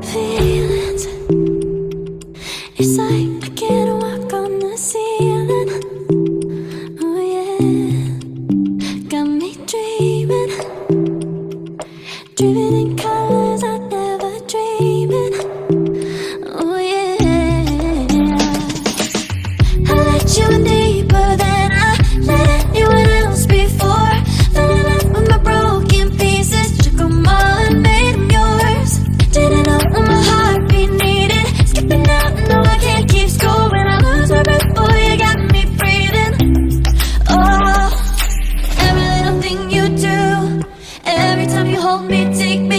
Please. time you hold me, take me.